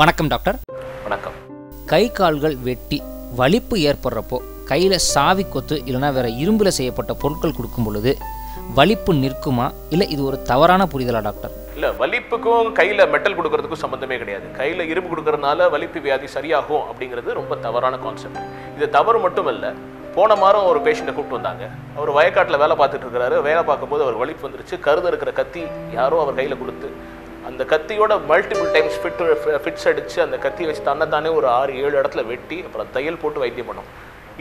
வணக்கம் டாக்டர். வணக்கம். கை கால்கள் வெட்டி வலிப்பு ஏற்படுறப்போ கையில் சாவி கொத்து இல்லைனா வேற இரும்பில் செய்யப்பட்ட பொருட்கள் கொடுக்கும் பொழுது வலிப்பு நிற்குமா? இல்லை இது ஒரு தவறான புரிதலா டாக்டர்? இல்ல வலிப்புக்கும் கையில மெட்டல் கொடுக்கறதுக்கும் சம்பந்தமே கிடையாது. கையில இரும்பு கொடுக்கறதுனால வலிப்பு வியாதி சரியாகும் அப்படிங்கிறது ரொம்ப தவறான கான்செப்ட் இது தவறு மட்டும் இல்ல போன மாதம் ஒரு பேஷண்ட்டை கூப்பிட்டு வந்தாங்க. அவர் வயக்காட்டில் வேலை பார்த்துட்டு இருக்கிறாரு. வேலை பார்க்கும்போது அவர் வலிப்பு வந்துருச்சு. கருத இருக்கிற கத்தி யாரோ அவர் கையில் கொடுத்து அந்த கத்தியோட மல்டிபிள் டைம்ஸ் ஃபிட் ஃபிட்ஸ் அடிச்சு அந்த கத்தி வச்சு தன்னைத்தானே ஒரு ஆறு ஏழு இடத்துல வெட்டி அப்புறம் தையல் போட்டு வைத்தியம் பண்ணோம்.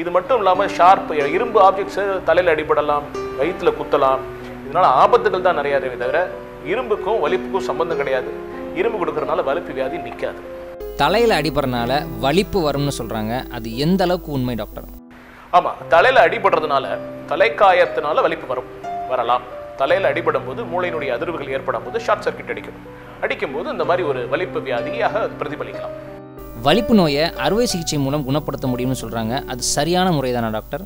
இது மட்டும் இல்லாமல் ஷார்ப் இரும்பு ஆப்ஜெக்ட்ஸு தலையில் அடிபடலாம் வயிற்றுல குத்தலாம். இதனால ஆபத்துகள் தான் நிறையா இருக்கே தவிர இரும்புக்கும் வலிப்புக்கும் சம்பந்தம் கிடையாது. இரும்பு கொடுக்கறதுனால வலிப்பு வியாதி நிற்காது தலையில் அடிபடுறனால வலிப்பு வரும்னு சொல்கிறாங்க அது எந்த அளவுக்கு உண்மை டாக்டர்? ஆமா தலையில அடிபடுறதுனால தலைக்காயத்தினால வலிப்பு வரும். வரலாம். தலையில அடிபடும் போது மூளையினுடைய அதிர்வுகள் ஏற்படும் போது ஷார்ட் சர்க்யூட் அடிக்கும். அடிக்கும்போது இந்த மாதிரி ஒரு வலிப்பு வியாதியாக பிரதிபலிக்கலாம். வலிப்பு நோயை அறுவை சிகிச்சை மூலம் குணப்படுத்த முடியும்னு சொல்கிறாங்க அது சரியான முறை தானே டாக்டர்?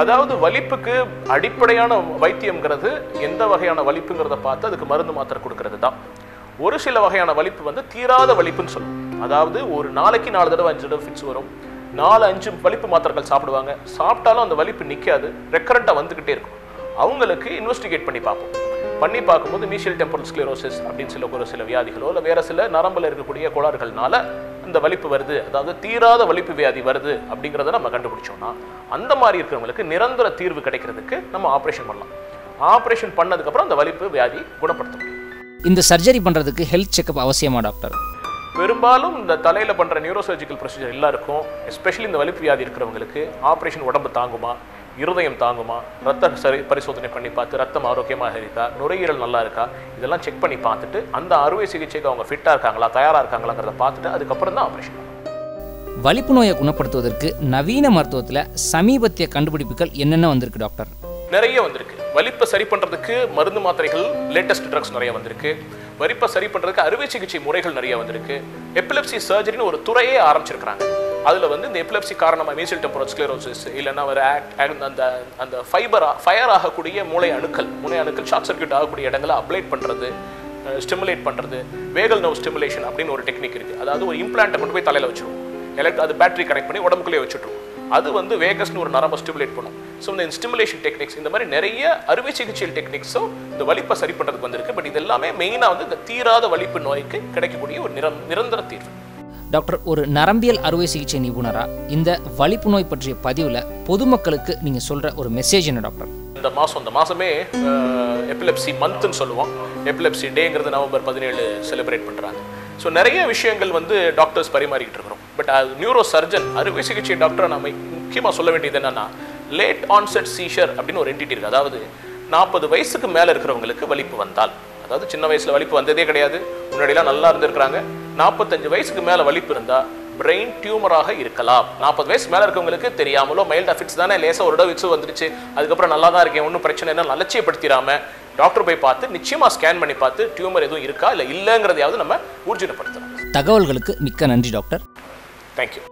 அதாவது வலிப்புக்கு அடிப்படையான வைத்தியம்ங்கிறது எந்த வகையான வலிப்புங்கிறத பார்த்து அதுக்கு மருந்து மாத்திரை கொடுக்கறது தான். ஒரு சில வகையான வலிப்பு வந்து தீராத வலிப்புன்னு சொல்லுவோம். அதாவது ஒரு நாளைக்கு நாலு தடவை அஞ்சு தடவை ஃபிட்ஸ் வரும். நாலு அஞ்சு வலிப்பு மாத்திரைகள் சாப்பிடுவாங்க. சாப்பிட்டாலும் அந்த வலிப்பு நிற்காது ரெக்கரண்ட்டாக வந்துக்கிட்டே இருக்கும். அவங்களுக்கு இன்வெஸ்டிகேட் பண்ணி பார்ப்போம். பண்ணி பார்க்கும்போது மீஷியல் டெம்பரல் ஸ்க்ளரோசிஸ் அப்படின்னு சில ஒரு சில வியாதிகளோ இல்லை வேற சில நரம்பில் இருக்கக்கூடிய கோளாறுகள்னால இந்த வலிப்பு வருது. அதாவது தீராத வலிப்பு வியாதி வருது அப்படிங்கிறத நம்ம கண்டுபிடிச்சோம்னா அந்த மாதிரி இருக்கிறவங்களுக்கு நிரந்தர தீர்வு கிடைக்கிறதுக்கு நம்ம ஆப்ரேஷன் பண்ணலாம். ஆப்ரேஷன் பண்ணதுக்கப்புறம் அந்த வலிப்பு வியாதி குணப்படுத்த முடியும் இந்த சர்ஜரி பண்ணுறதுக்கு ஹெல்த் செக்கப் அவசியமா டாக்டர் பெரும்பாலும் இந்த தலையில் பண்ணுற நியூரோசர்ஜிக்கல் ப்ரொசீஜர் எல்லாருக்கும் எஸ்பெஷலி இந்த வலிப்பு வியாதி இருக்கிறவங்களுக்கு ஆப்ரேஷன் உடம்பு தாங்குமா? இருதயம் தாங்குமா? ரத்த சரி பரிசோதனை பண்ணி பார்த்து ரத்தம் ஆரோக்கியமாக இருக்கா? நுரையீரல் நல்லா இருக்கா? இதெல்லாம் செக் பண்ணி பார்த்துட்டு அந்த அறுவை சிகிச்சைக்கு அவங்க ஃபிட்டாக இருக்காங்களா தயாராக இருக்காங்களாங்கிறத பார்த்துட்டு அதுக்கப்புறம் தான் ஆப்ரேஷன் வலிப்பு நோயை குணப்படுத்துவதற்கு நவீன மருத்துவத்தில் சமீபத்திய கண்டுபிடிப்புகள் என்னென்ன வந்திருக்கு டாக்டர் நிறைய வந்திருக்கு. வலிப்பை சரி பண்ணுறதுக்கு மருந்து மாத்திரைகள் லேட்டஸ்ட் ட்ரக்ஸ் நிறைய வந்திருக்கு. வலிப்பை சரி பண்ணுறதுக்கு அறுவை சிகிச்சை முறைகள் நிறைய வந்திருக்கு. எபிலெப்சி சர்ஜரின்னு ஒரு துறையே ஆரம்பிச்சிருக்கிறாங்க. அதில் வந்து இந்த எபிலெப்சி காரணமாக மீசல் டெம்பரல் ஸ்க்ளரோசிஸ் இல்லைன்னா ஒரு act- அந்த அந்த ஃபைபர் ஃபயர் ஆகக்கூடிய மூளை அணுக்கள் மூளை அணுக்கள் ஷார்ட் சர்க்யூட் ஆகக்கூடிய இடங்களை அப்ளேட் பண்ணுறது ஸ்டிமுலேட் பண்ணுறது வேகல் நோ ஸ்டிமுலேஷன் அப்படின்னு ஒரு டெக்னிக் இருக்குது அதாவது ஒரு இம்ப்ளான்ட்டை கொண்டு போய் தலையில் வச்சிடும் எலக்ட் அது பேட்டரி கனெக்ட் பண்ணி உடம்புக்குள்ளே வச்சுட்ருவோம் அது வந்து வேகஸ்னு ஒரு நரம்பை ஸ்டிமுலேட் பண்ணும். ஸோ இந்த ஸ்டிமுலேஷன் டெக்னிக்ஸ் இந்த மாதிரி நிறைய அறுவை சிகிச்சை டெக்னிக்ஸும் இந்த வலிப்பை சரி பண்ணுறதுக்கு வந்திருக்கு. பட் இது எல்லாமே மெயினாக வந்து இந்த தீராத வலிப்பு நோய்க்கு கிடைக்கக்கூடிய ஒரு நிரம் நிரந்தர தீர்வு. டாக்டர் ஒரு நரம்பியல் அறுவை சிகிச்சை நிபுணரா? இந்த வலிப்பு நோய் பற்றிய பதிவில் பொதுமக்களுக்கு நீங்கள் சொல்கிற ஒரு மெசேஜ் என்ன டாக்டர்? இந்த மாதம் இந்த மாதமே எபிலெப்சி மந்த்னு சொல்லுவோம். எபிலெப்சி டேங்கிறது நவம்பர் பதினேழு செலிப்ரேட் பண்ணுறாங்க ஸோ நிறைய விஷயங்கள் வந்து டாக்டர்ஸ் பரிமாறிக்கிட்டு இருக்கிறோம். பட் அது நியூரோ சர்ஜன் அறுவை சிகிச்சை டாக்டரை நம்ம முக்கியமாக சொல்ல வேண்டியது என்னன்னா லேட் ஆன்செட் சீஷர் அப்படின்னு ஒரு என்டிட்டி இருக்குது அதாவது நாற்பது வயசுக்கு மேலே இருக்கிறவங்களுக்கு வலிப்பு வந்தால். அதாவது சின்ன வயசில் வலிப்பு வந்ததே கிடையாது. முன்னாடிலாம் நல்லா இருந்திருக்கிறாங்க. நாற்பத்தஞ்சு வயசுக்கு மேலே வலிப்பு இருந்தால் பிரெயின் டியூமராக இருக்கலாம். நாற்பது வயசு மேலே இருக்கவங்களுக்கு தெரியாமலோ மைல்ட் அஃபிக்ஸ் தானே லேசாக ஒரு இடம் விக்ஸ் வந்துருச்சு அதுக்கப்புறம் நல்லா தான் இருக்கேன் ஒன்றும் பிரச்சனை என்ன அலட்சியப்படுத்திடாம டாக்டர் போய் பார்த்து நிச்சயமாக ஸ்கேன் பண்ணி பார்த்து டியூமர் எதுவும் இருக்கா இல்லை இல்லைங்கிறதையாவது நம்ம ஊர்ஜினப்படுத்தலாம் தகவல்களுக்கு மிக்க நன்றி டாக்டர் தேங்க்யூ